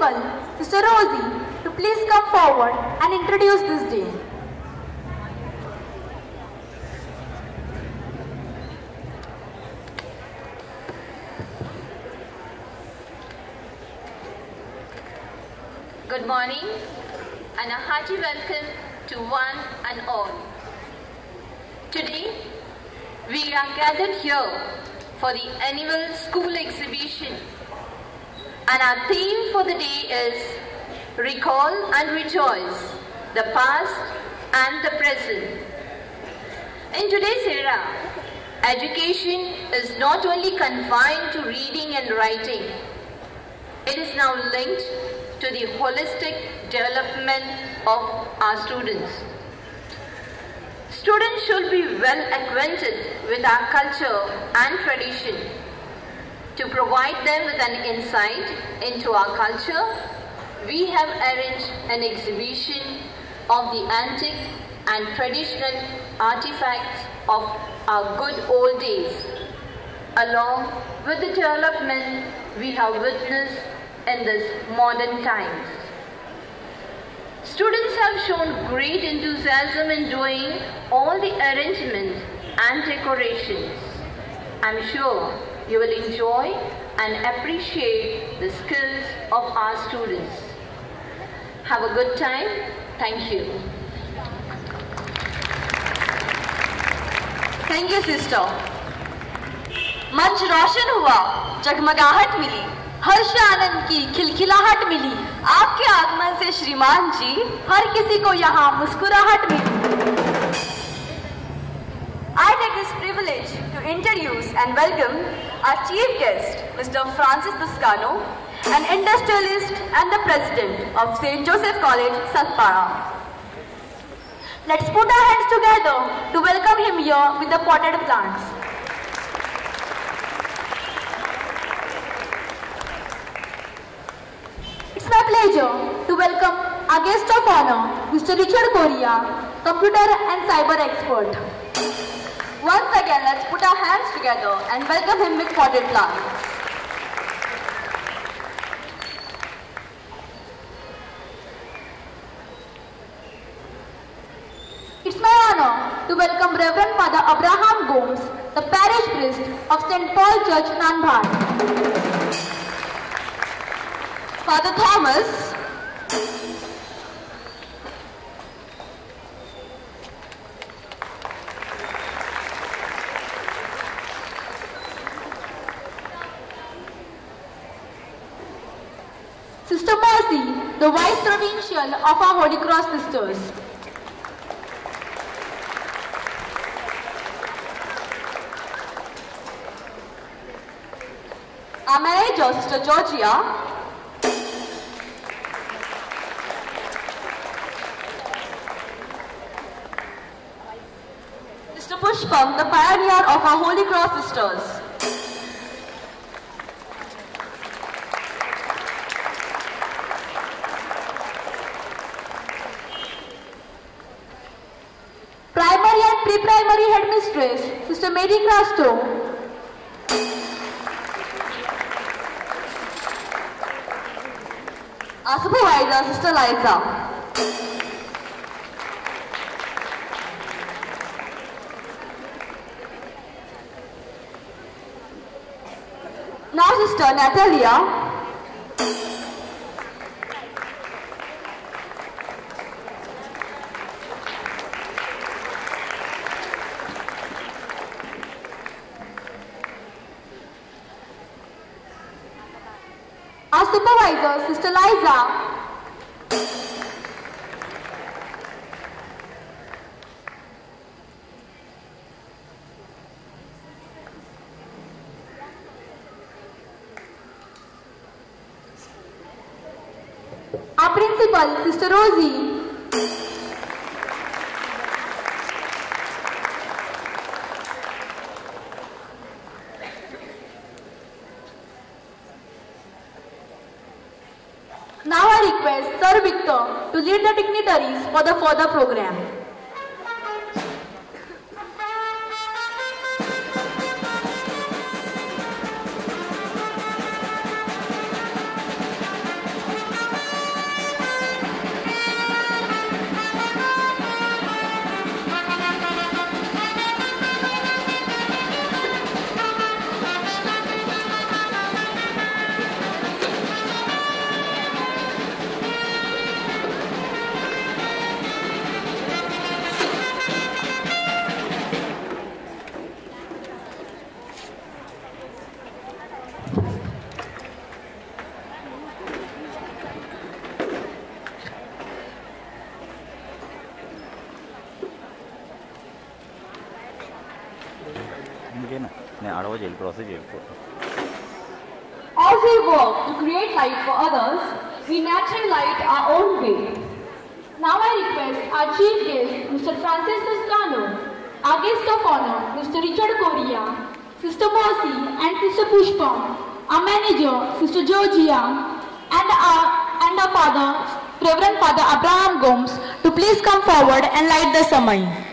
principal, Sister Rosie, to please come forward and introduce this day. Good morning and a hearty welcome to one and all. Today, we are gathered here for the annual school exhibition and our theme for the day is Recall and Rejoice, the past and the present. In today's era, education is not only confined to reading and writing, it is now linked to the holistic development of our students. Students should be well acquainted with our culture and tradition. To provide them with an insight into our culture, we have arranged an exhibition of the antique and traditional artifacts of our good old days, along with the development we have witnessed in this modern times. Students have shown great enthusiasm in doing all the arrangements and decorations. I'm sure you will enjoy and appreciate the skills of our students. Have a good time. Thank you. Thank you sister मंच रोशन हुआ जगमगाहट मिली हर्ष आनंद की खिलखिलाहट मिली आपके आगमन से श्रीमान जी हर किसी को यहाँ मुस्कुराहट मिली I take this privilege to introduce and welcome our chief guest, Mr. Francis Toscano, an industrialist and the president of St. Joseph College, Satpara. Let's put our hands together to welcome him here with the potted plants. It's my pleasure to welcome our guest of honor, Mr. Richard Correia, computer and cyber expert. Once again, let's put our hands together and welcome him with potted plants. It's my honor to welcome Reverend Father Abraham Gomes, the parish priest of St. Paul Church, Nanbhat. Father Thomas, Sister Mercy, the Vice Provincial of our Holy Cross Sisters. Our manager, Sister Georgia. Pushpam, the pioneer of our Holy Cross Sisters. Primary and pre-primary headmistress, Sister Mary Crasto. Our supervisor, Sister Liza. Now Sister Natalia. Supervisor, Sister Liza. Our principal, Sister Rosie. other program. To please come forward and light the Samai.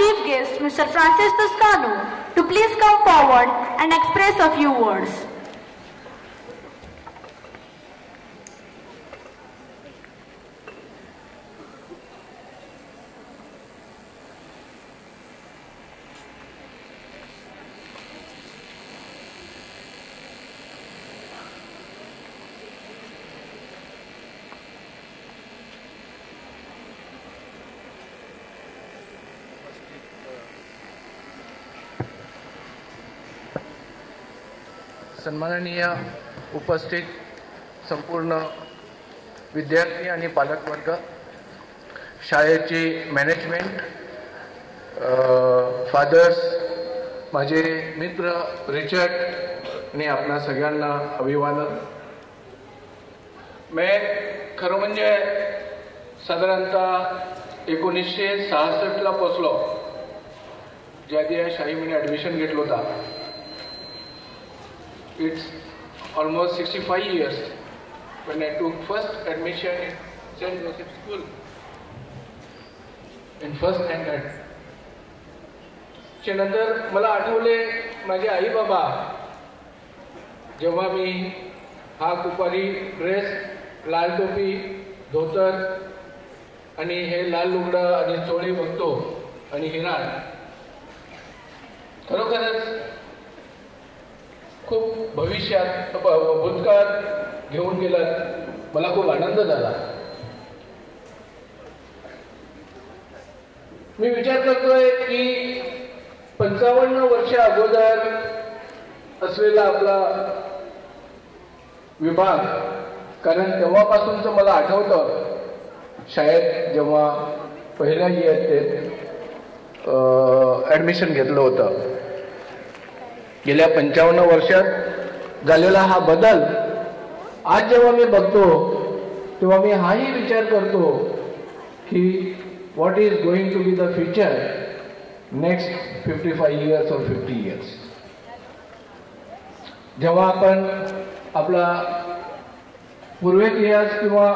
Chief guest Mr. Francis Toscano to please come forward and express a few words. सन्माननीय उपस्थित संपूर्ण विद्यार्थी आणि पालकवर्ग शाळेची management fathers माझे मित्र Richard आणि आपणा सगळ्यांना अभिवादन. मी खरं म्हणजे साधारणतः एकोणीसशे सहासष्टला पोचलो. ज्या आधी या शाळेमध्ये ॲडमिशन घेतलं होता. It's almost 65 years when I took first admission in St. Joseph School in first standard. त्यानंतर मला आठवले माझे आई बाबा जेव्हा मी हा कुपारी ड्रेस लाल टोपी धोतर आणि हे लाल लुगडं आणि चोळी बघतो आणि हिराण खरोखरच खूप भविष्यात भूतकाळात घेऊन गेलात. मला खूप आनंद झाला. मी विचार करतोय की पंचावन्न वर्ष अगोदर असलेला आपला विभाग कारण तेव्हापासूनचं मला आठवतं शाळेत जेव्हा पहिल्या इयत्तेत ॲडमिशन घेतलं होतं. गेल्या पंचावन्न वर्षात झालेला हा बदल आज जेव्हा मी बघतो तेव्हा मी हाही विचार करतो की what is going to be the future next fifty five years और फिफ्टी इयर्स जेव्हा आपण आपला पूर्व इतिहास किंवा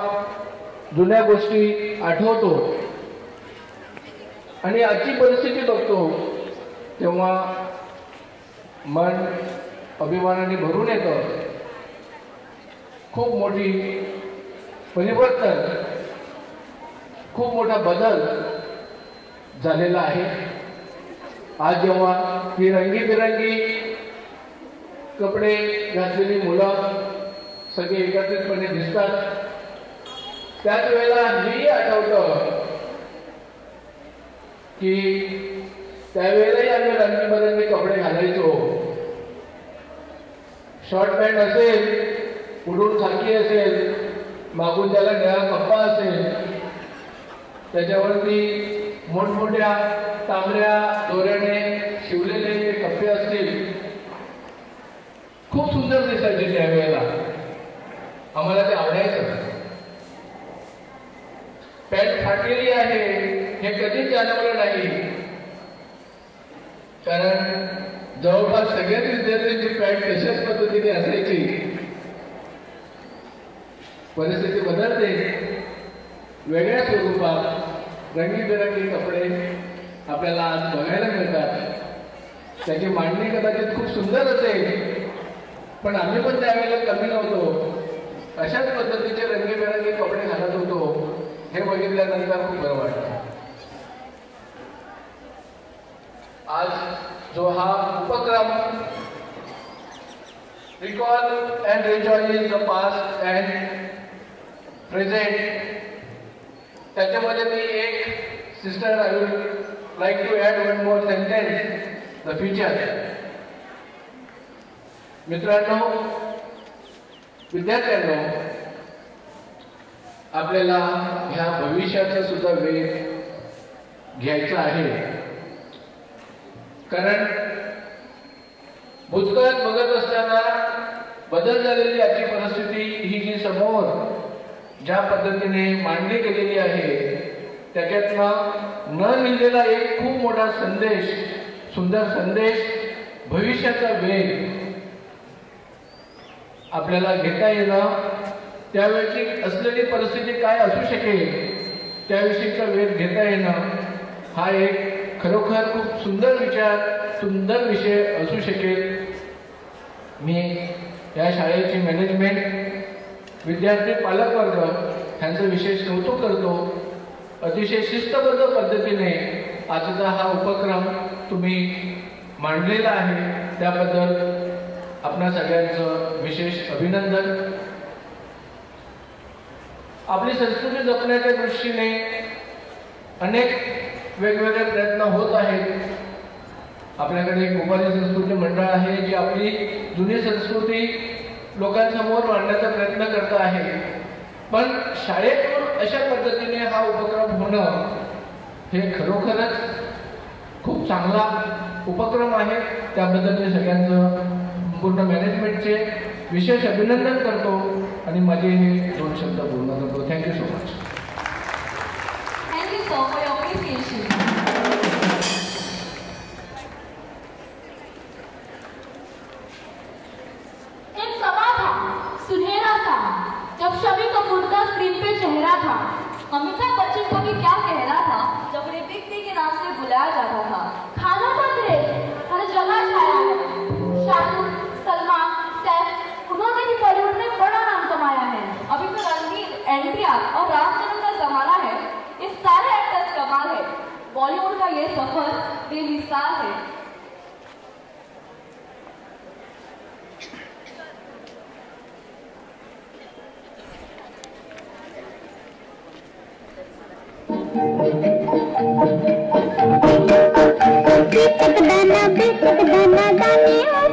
जुन्या गोष्टी आठवतो आणि आजची परिस्थिती बघतो तेव्हा मन अभिमानाने भरून येतं. खूप मोठी परिवर्तन खूप मोठा बदल झालेला आहे. आज जेव्हा ही रंगीबिरंगी कपडे घातलेली मुलं सगळे एकत्रितपणे दिसतात त्याच वेळेला हेही आठवतं की त्यावेळेलाही आम्ही रंगीबरंगी कपडे घालायचो. शॉर्ट पॅन्ट असेल उडून खाकी असेल मागून त्याला निळा कप्पा असेल त्याच्यावरती मोठमोठ्या तांबड्या दोऱ्याने शिवलेले जे कप्पे असतील खूप सुंदर दिसायचे त्यावेळेला आम्हाला ते आवडायचं. पॅन्ट फाटलेली आहे हे कधीच जाणवलं नाही. कारण जवळपास सगळ्याच विद्यार्थ्यांची पॅन्ट तशाच पद्धतीने असायची. परिस्थिती बदलते. वेगळ्या स्वरूपात रंगीबेरंगी कपडे आपल्याला आज बघायला मिळतात. त्याची मांडणी कदाचित खूप सुंदर असेल. पण आम्ही पण त्यावेळेला कमी नव्हतो. अशाच पद्धतीचे रंगीबेरंगी कपडे घालत होतो. हे बघितल्यानंतर खूप बरं वाटतं आज जो हा उपक्रम recall and rejoin the past and present त्याच्यामध्ये मी एक sister I would like to add one more sentence the future मित्रांनो विद्यार्थ्यांनो आपल्याला ह्या भविष्याचा सुद्धा वेळ घ्यायचा आहे. कारण भूतकाळात बघत असताना बदल झालेली आजची परिस्थिती ही जी समोर ज्या पद्धतीने मांडणी केलेली आहे त्याच्यातनं न लिहिलेला एक खूप मोठा संदेश सुंदर संदेश भविष्याचा वेग आपल्याला घेता येणं त्यावेळची असलेली परिस्थिती काय असू शकेल त्याविषयीचा वेध घेता येणं हा एक खरोखर खूप सुंदर विचार सुंदर विषय असू शकेल. मी या शाळेची मॅनेजमेंट विद्यार्थी पालकवर्ग ह्यांचं विशेष कौतुक करतो. अतिशय शिस्तबद्ध पद्धतीने आजचा हा उपक्रम तुम्ही मांडलेला आहे. त्याबद्दल आपणा सगळ्यांचं विशेष अभिनंदन. आपली संस्कृती जपण्याच्या दृष्टीने अनेक वेगवेगळे प्रयत्न होत आहेत. आपल्याकडे एक उपाधी संस्कृती मंडळ आहे जी आपली जुनी संस्कृती लोकांसमोर मांडण्याचा प्रयत्न करत आहे. पण शाळेतून अशा पद्धतीने हा उपक्रम होणं हे खरोखरच खूप चांगला उपक्रम आहे. त्याबद्दल मी सगळ्यांचं पूर्ण मॅनेजमेंटचे विशेष अभिनंदन करतो आणि माझे हे दोन शब्द पूर्ण करतो. Thank you so much thank you so much था जब शमी का स्क्रीन पे चेहरा था अमिताभ बच्चन को भी क्या कहना था? जब उन्हें बिग के नाम से बुलाया जाता था। खाना का क्रेज हर जगह छाया है। शाहरुख, सलमान, सैफ, उन्होंने भी बॉलीवुड में बड़ा नाम कमाया है। अभी तो रणवीर एनटीआर और रामचंद्र का जमाना है। ये सारे एक्टर्स कमाल है। बॉलीवुड का ये सफ़र बेमिसाल है। Beep, beep, beep,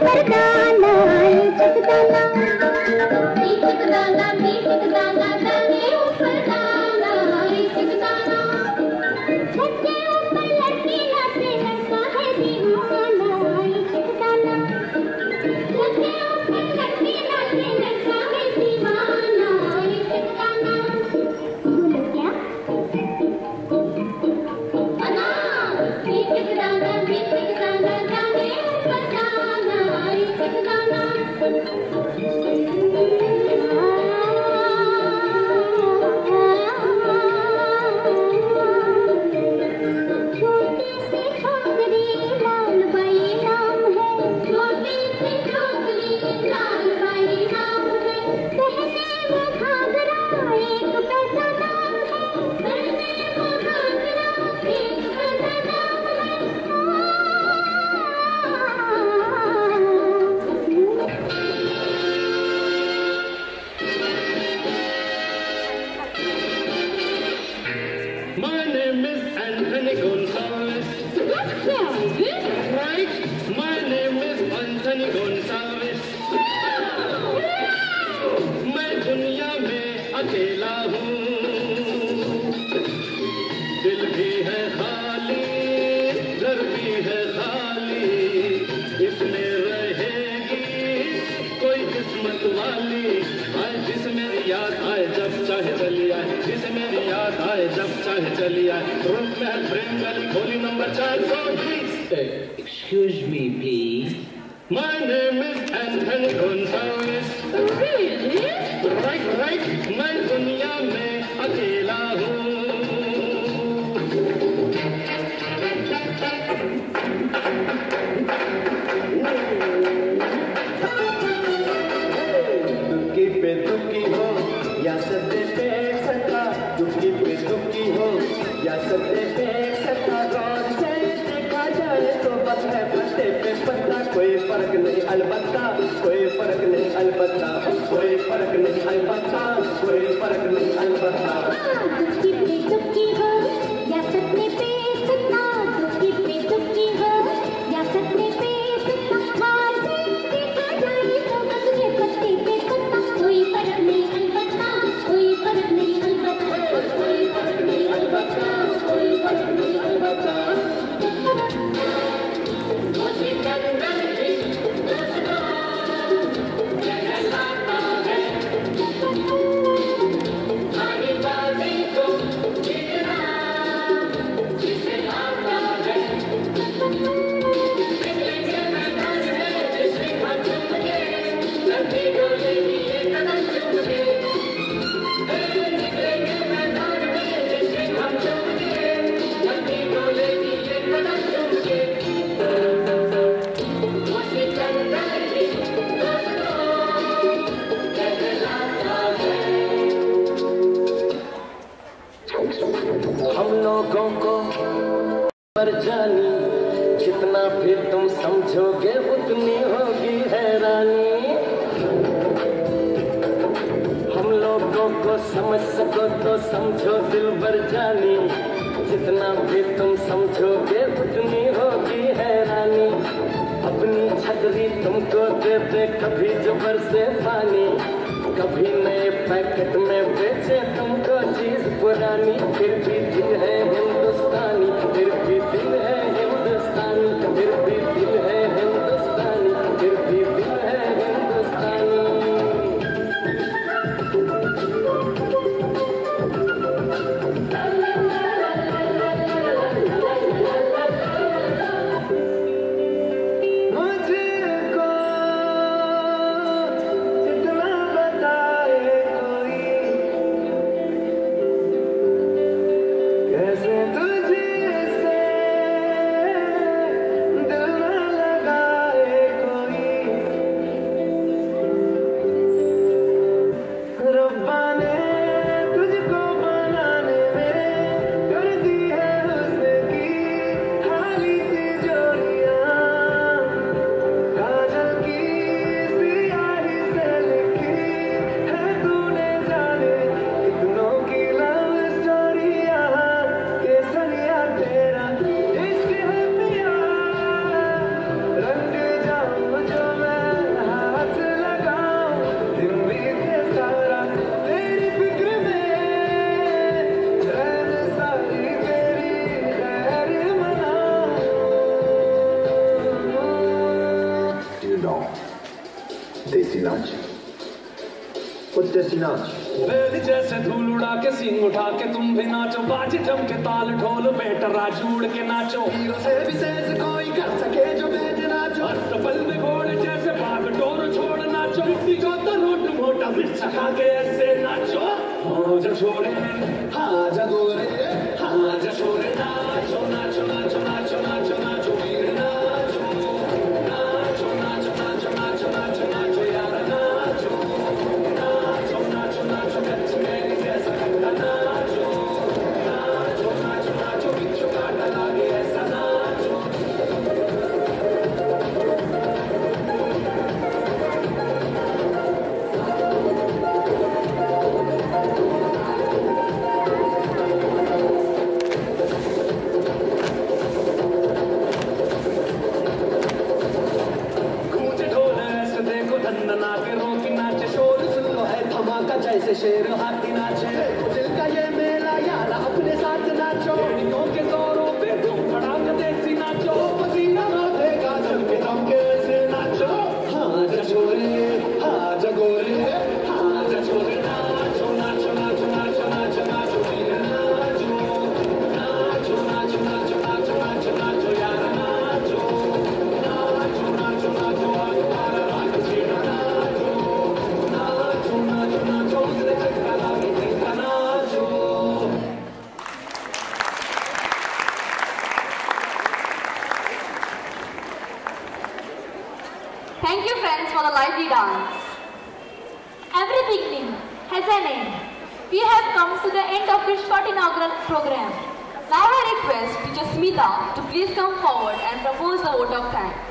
Smita to please come forward and propose the vote of thanks.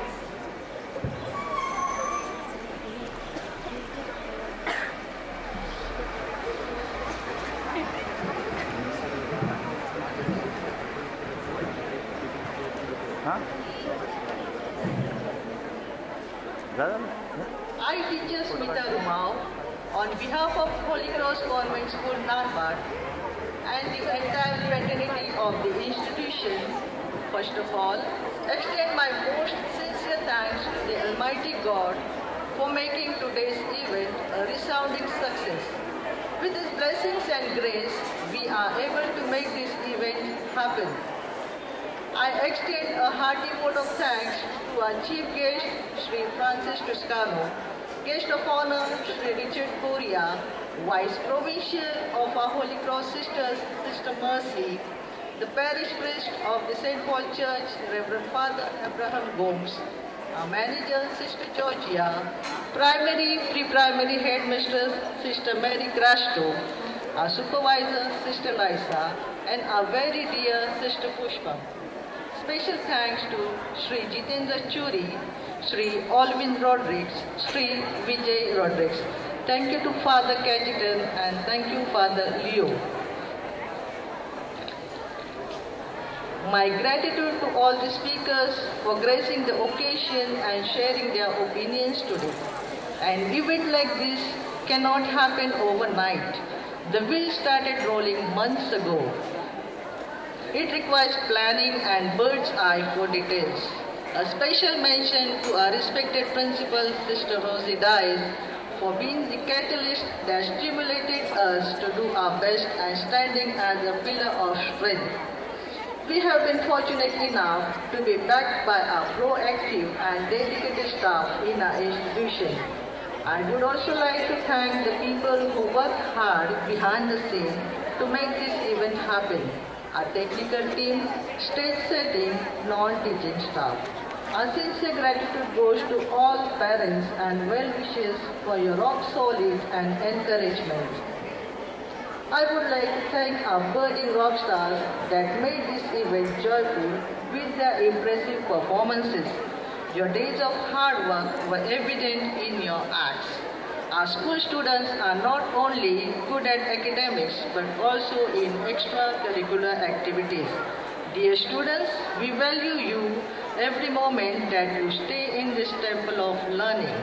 Toscano, guest of honor, Sri Richard Correia, Vice Provincial of our Holy Cross Sisters, Sister Mercy, the parish priest of the St. Paul Church, Reverend Father Abraham Gomes, our manager, Sister Georgia, primary, pre-primary headmistress, Sister Mary Grasto, our supervisor, Sister Lisa, and our very dear Sister Pushpa. Special thanks to Sri Jitendra Churi, Sri Alvin Rodriguez, Sri Vijay Rodriguez. Thank you to Father Cajetan and thank you Father Leo. My gratitude to all the speakers for gracing the occasion and sharing their opinions today. An event like this cannot happen overnight. The wheel started rolling months ago. It requires planning and bird's eye for details. A special mention to our respected principal, Sister Rosie Dice, for being the catalyst that stimulated us to do our best and standing as a pillar of strength. We have been fortunate enough to be backed by our proactive and dedicated staff in our institution. I would also like to thank the people who work hard behind the scenes to make this event happen. Our technical team, stage setting, non-teaching staff. Our sincere gratitude goes to all parents and well-wishers for your rock-solid and encouragement. I would like to thank our budding rock stars that made this event joyful with their impressive performances. Your days of hard work were evident in your acts. Our school students are not only good at academics but also in extracurricular activities. Dear students, we value you every moment that you stay in this temple of learning.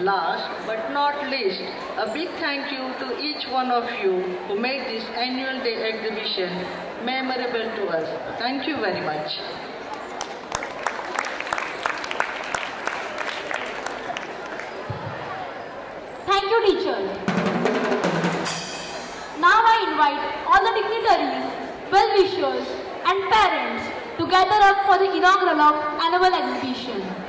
Last but not least, a big thank you to each one of you who made this annual day exhibition memorable to us. Thank you very much. Thank you, teacher. Now I invite all the dignitaries, well-wishers and parents to gather up for the inaugural of annual exhibition.